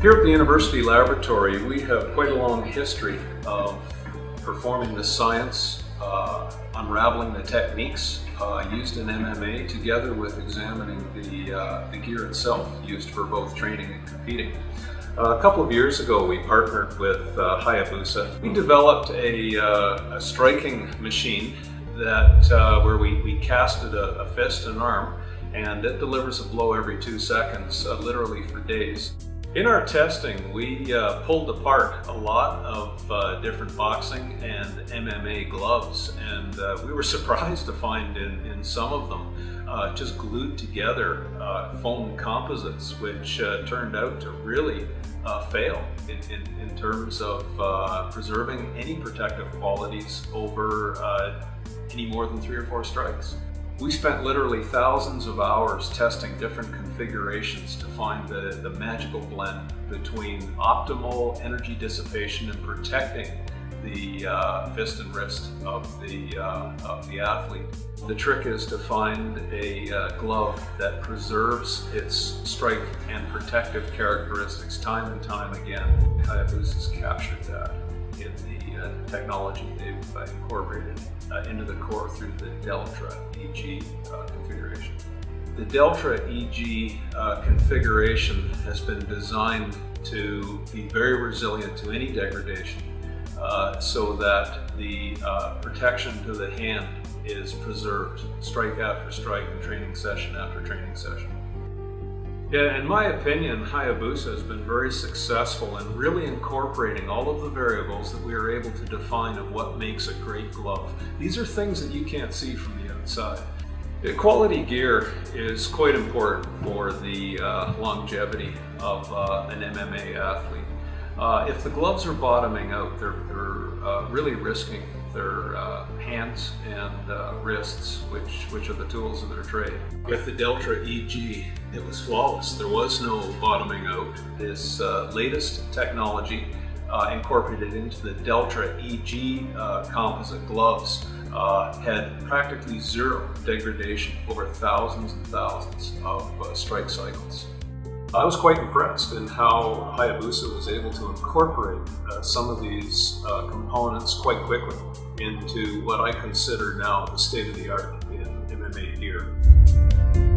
Here at the University Laboratory, we have quite a long history of performing the science, uh, unraveling the techniques uh, used in MMA together with examining the, uh, the gear itself used for both training and competing. Uh, a couple of years ago, we partnered with uh, Hayabusa. We developed a, uh, a striking machine that where we, we casted a, a, fist and arm, and it delivers a blow every two seconds, literally for days. In our testing, we uh, pulled apart a lot of uh, different boxing and MMA gloves, and uh, we were surprised to find in, in some of them uh, just glued together uh, foam composites, which uh, turned out to really fail in, in, in, terms of preserving any protective qualities over any more than three or four strikes. We spent literally thousands of hours testing different configurations to find the, the magical blend between optimal energy dissipation and protecting the uh, fist and wrist of the, uh, of the athlete. The trick is to find a uh, glove that preserves its strike and protective characteristics time and time again. Hayabusa has captured that uh, technology they've uh, incorporated into the core through the Deltra EG uh, configuration. The Deltra EG uh, configuration has been designed to be very resilient to any degradation uh, so that the protection to the hand is preserved strike after strike and training session after training session. Yeah, in my opinion, Hayabusa has been very successful in really incorporating all of the variables that we are able to define of what makes a great glove. These are things that you can't see from the outside. Quality gear is quite important for the uh, longevity of uh, an MMA athlete. Uh, if the gloves are bottoming out, they're, they're uh, really risking their uh, hands and uh, wrists, which, which are the tools of their trade. With the Deltra EG, it was flawless. There was no bottoming out. This uh, latest technology uh, incorporated into the Deltra EG uh, composite gloves uh, had practically zero degradation over thousands and thousands of strike cycles. I was quite impressed in how Hayabusa was able to incorporate uh, some of these uh, components quite quickly into what I consider now the state of the art in MMA gear.